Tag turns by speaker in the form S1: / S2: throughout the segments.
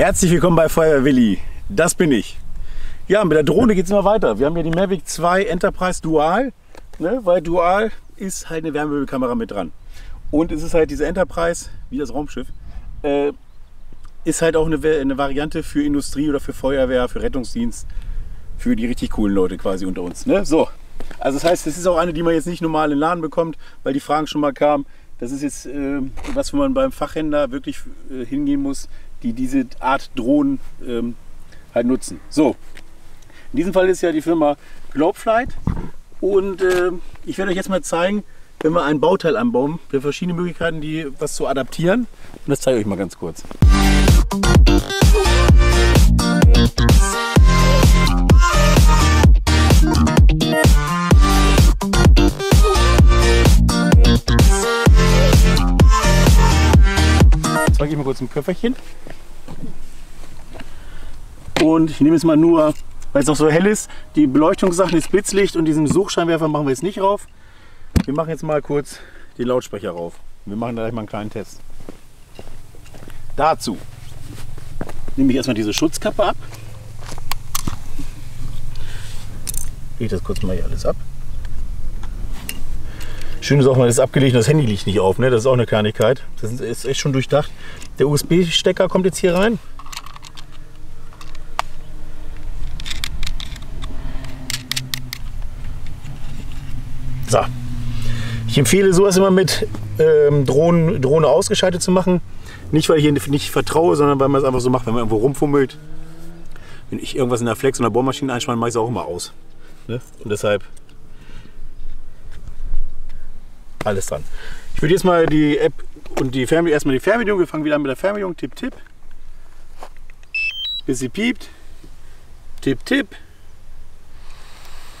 S1: Herzlich willkommen bei Feuer Willi. Das bin ich. Ja, mit der Drohne geht es immer weiter. Wir haben ja die Mavic 2 Enterprise Dual, ne, weil Dual ist halt eine Wärmebildkamera mit dran. Und es ist halt diese Enterprise, wie das Raumschiff, äh, ist halt auch eine, eine Variante für Industrie oder für Feuerwehr, für Rettungsdienst, für die richtig coolen Leute quasi unter uns. Ne? So, also das heißt, das ist auch eine, die man jetzt nicht normal in den Laden bekommt, weil die Fragen schon mal kamen. Das ist jetzt äh, was, wo man beim Fachhändler wirklich äh, hingehen muss, die diese Art Drohnen ähm, halt nutzen. So, in diesem Fall ist ja die Firma Globeflight und äh, ich werde euch jetzt mal zeigen, wenn wir ein Bauteil anbauen, wir haben verschiedene Möglichkeiten, die was zu adaptieren und das zeige ich euch mal ganz kurz. Zeige ich mal kurz ein Köfferchen. Und ich nehme jetzt mal nur, weil es noch so hell ist, die Beleuchtungssachen, das Blitzlicht und diesen Suchscheinwerfer machen wir jetzt nicht rauf. Wir machen jetzt mal kurz die Lautsprecher rauf. Wir machen gleich mal einen kleinen Test. Dazu nehme ich erstmal diese Schutzkappe ab. Lege das kurz mal hier alles ab. Schön ist auch mal, das ist abgelegt das Handy liegt nicht auf. Ne? Das ist auch eine Kleinigkeit. Das ist echt schon durchdacht. Der USB-Stecker kommt jetzt hier rein. So. Ich empfehle sowas immer mit ähm, Drohnen, Drohne ausgeschaltet zu machen. Nicht, weil ich hier nicht vertraue, sondern weil man es einfach so macht, wenn man irgendwo rumfummelt. Wenn ich irgendwas in der Flex oder Bohrmaschine einspanne, mache ich es auch immer aus. Ne? Und deshalb alles dran. Ich würde jetzt mal die App und die Fernbedienung, erstmal die Fernbedienung, wir fangen wieder an mit der Fernbedienung, tipp, tipp. Bis sie piept, tipp, tipp.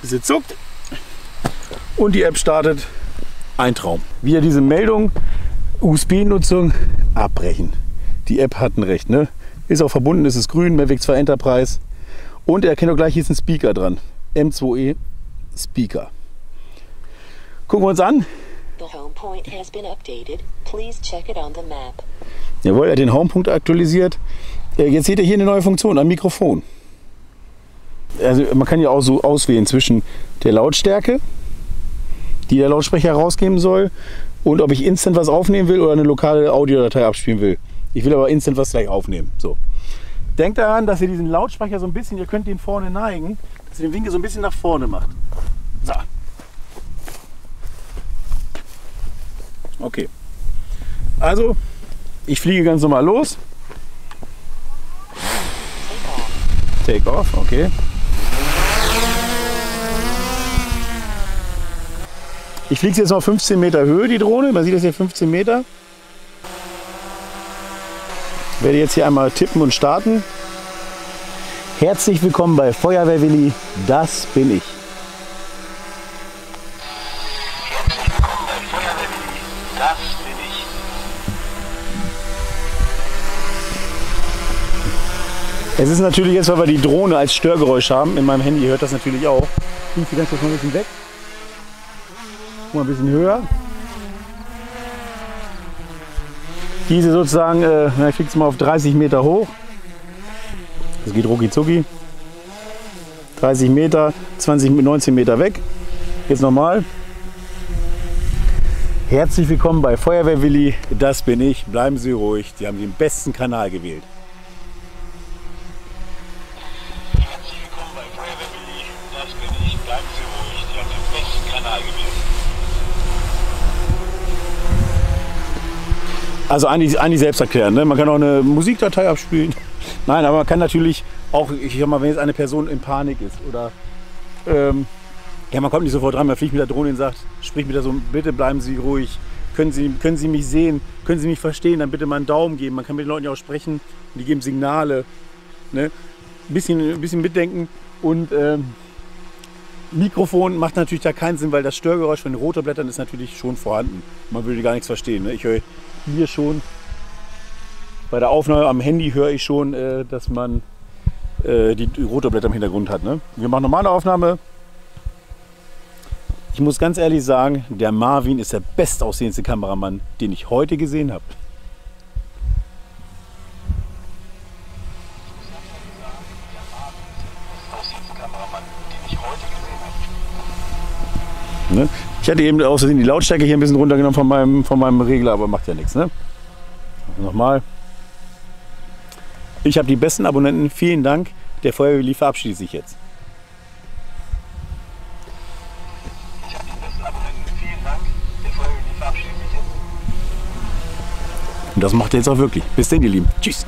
S1: Bis sie zuckt und die App startet. Ein Traum. Wieder diese Meldung, USB-Nutzung abbrechen. Die App hat ein Recht, ne? Ist auch verbunden, ist es grün, Mavic 2 Enterprise. Und er erkennt auch gleich, hier ist ein Speaker dran. M2E Speaker. Gucken wir uns an. Jawohl, er hat den Homepunkt aktualisiert. Äh, jetzt seht ihr hier eine neue Funktion, ein Mikrofon. Also man kann ja auch so auswählen zwischen der Lautstärke, die der Lautsprecher rausgeben soll, und ob ich instant was aufnehmen will oder eine lokale Audiodatei abspielen will. Ich will aber instant was gleich aufnehmen. So. Denkt daran, dass ihr diesen Lautsprecher so ein bisschen, ihr könnt den vorne neigen, dass ihr den Winkel so ein bisschen nach vorne macht. Okay. Also, ich fliege ganz normal los. Take off, okay. Ich fliege jetzt noch 15 Meter Höhe, die Drohne. Man sieht das hier 15 Meter. Ich werde jetzt hier einmal tippen und starten. Herzlich willkommen bei Feuerwehr Willi. Das bin ich. Es ist natürlich jetzt, weil wir die Drohne als Störgeräusch haben. In meinem Handy hört das natürlich auch. Ich vielleicht kurz mal ein bisschen weg. Mal ein bisschen höher. Diese sozusagen, äh, ich kriege es mal auf 30 Meter hoch. Das geht rucki zucki. 30 Meter, 20, 19 Meter weg. Jetzt nochmal. Herzlich willkommen bei Feuerwehr Willi. Das bin ich. Bleiben Sie ruhig. Sie haben den besten Kanal gewählt. Also eigentlich, eigentlich selbst erklären. Ne? Man kann auch eine Musikdatei abspielen. Nein, aber man kann natürlich auch, ich sag mal, wenn jetzt eine Person in Panik ist oder ähm, ja, man kommt nicht sofort dran, man fliegt mit der Drohne und sagt, sprich mit der so, bitte bleiben Sie ruhig, können Sie, können Sie mich sehen, können Sie mich verstehen, dann bitte mal einen Daumen geben. Man kann mit den Leuten ja auch sprechen, die geben Signale. Ne? Ein, bisschen, ein bisschen mitdenken und ähm, Mikrofon macht natürlich da keinen Sinn, weil das Störgeräusch von den Rotorblättern ist natürlich schon vorhanden. Man würde gar nichts verstehen. Ne? Ich höre hier schon bei der Aufnahme am Handy höre ich schon, äh, dass man äh, die Rotorblätter im Hintergrund hat. Ne? Wir machen normale Aufnahme. Ich muss ganz ehrlich sagen, der Marvin ist der bestaussehendste Kameramann, den ich heute gesehen habe. Ne? Ich hatte eben außerdem die Lautstärke hier ein bisschen runtergenommen von meinem, von meinem Regler, aber macht ja nichts. Ne? Nochmal. Ich habe die besten Abonnenten. Vielen Dank. Der
S2: Feuerwehrlief verabschiedet sich jetzt.
S1: Und das macht er jetzt auch wirklich. Bis denn, ihr Lieben. Tschüss.